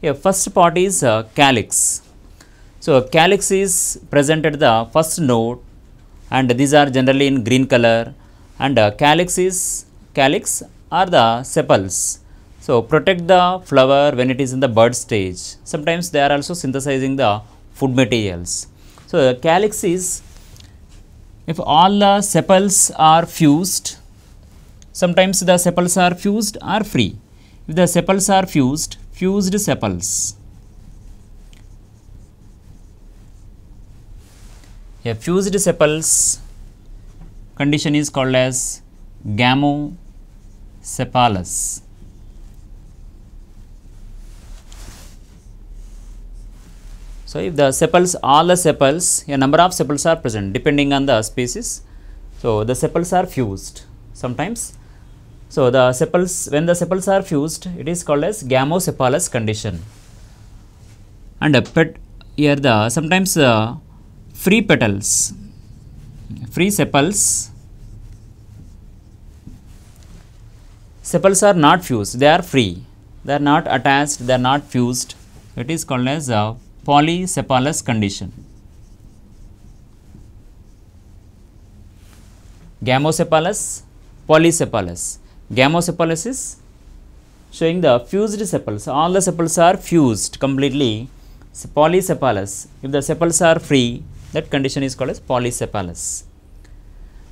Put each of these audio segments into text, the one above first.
Yeah, first part is uh, calyx. So, calyx is present at the first node and these are generally in green color and uh, calyx is calyx are the sepals. So, protect the flower when it is in the bud stage. Sometimes they are also synthesizing the food materials. So, calyx is if all the sepals are fused, sometimes the sepals are fused or free. If the sepals are fused, fused sepals. A fused sepals condition is called as gamosepalous. So, if the sepals, all the sepals, a number of sepals are present depending on the species. So, the sepals are fused sometimes. So, the sepals, when the sepals are fused, it is called as gamosepalous condition. And a pet, here the sometimes uh, free petals, free sepals, sepals are not fused, they are free, they are not attached, they are not fused. It is called as a polysepalous condition. Gamosepalous, polysepalous. Gamosepalous is showing the fused sepals. All the sepals are fused completely. So, polysepalous. If the sepals are free, that condition is called as polysepalous.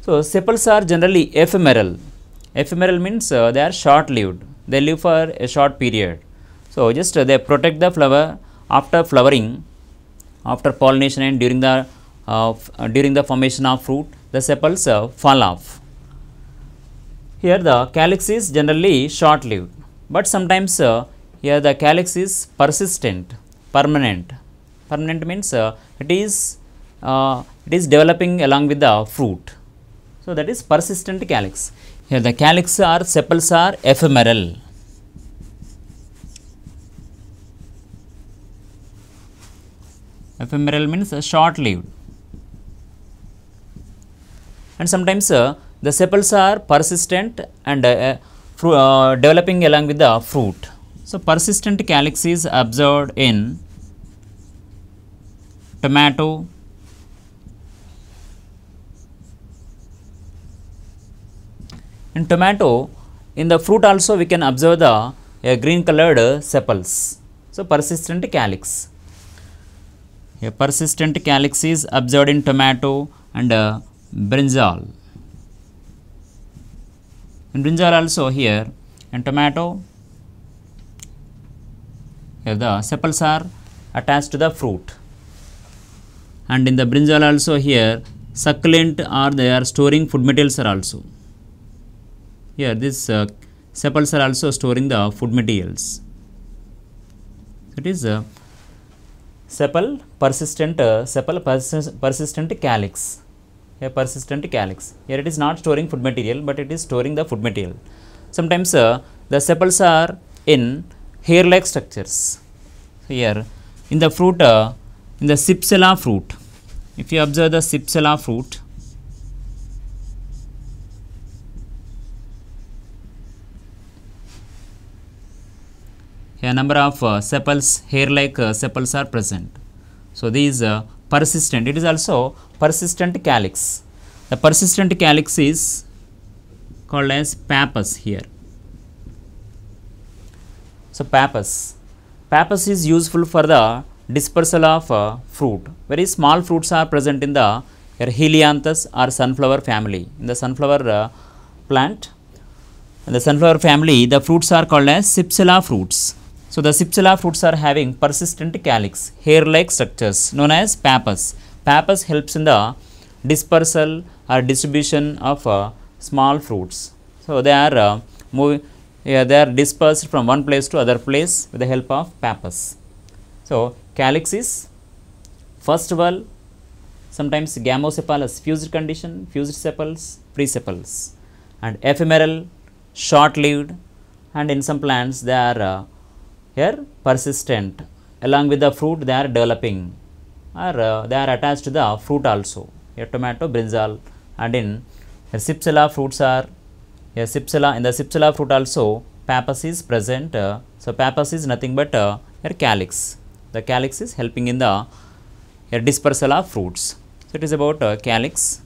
So, sepals are generally ephemeral. Ephemeral means uh, they are short lived. They live for a short period. So, just uh, they protect the flower after flowering, after pollination and during the uh, uh, during the formation of fruit, the sepals uh, fall off. Here the calyx is generally short lived, but sometimes uh, here the calyx is persistent, permanent. Permanent means uh, it is uh, it is developing along with the fruit. So, that is persistent calyx. Here the calyx or sepals are ephemeral. Ephemeral means uh, short lived. And sometimes uh, the sepals are persistent and uh, uh, developing along with the fruit. So, persistent calyx is observed in tomato, in tomato in the fruit also we can observe the uh, green colored sepals. So, persistent calyx. A persistent calyx is observed in tomato and uh, brinjal. In brinjal also here in tomato here the sepals are attached to the fruit. And in the brinjal also here succulent are they are storing food materials are also. Here this uh, sepals are also storing the food materials. It is a sepal persistent uh, sepal persis- persistent calyx a persistent calyx. Here it is not storing food material but it is storing the food material. Sometimes uh, the sepals are in hair like structures. Here in the fruit uh, in the cypsela fruit if you observe the cypsela fruit a number of uh, sepals hair like uh, sepals are present. So these uh, persistent. It is also persistent calyx. The persistent calyx is called as pappus here. So pappus pappus is useful for the dispersal of uh, fruit. Very small fruits are present in the helianthus or sunflower family. In the sunflower uh, plant in the sunflower family the fruits are called as cypsela fruits so, the cypsela fruits are having persistent calyx, hair-like structures known as pappus. Pappus helps in the dispersal or distribution of uh, small fruits. So, they are uh, move, yeah, they are dispersed from one place to other place with the help of pappus. So, calyx is first of all sometimes gamosepalous fused condition, fused sepals, free sepals and ephemeral, short-lived and in some plants they are uh, here persistent along with the fruit they are developing or uh, they are attached to the fruit also here tomato brinjal and in cypsela fruits are here cypsela in the cypsela fruit also pappus is present uh, so pappus is nothing but uh, here calyx. The calyx is helping in the dispersal of fruits. So, it is about uh, calyx